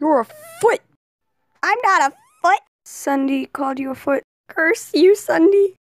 You're a foot. I'm not a foot. Sunday called you a foot. Curse you, Sunday.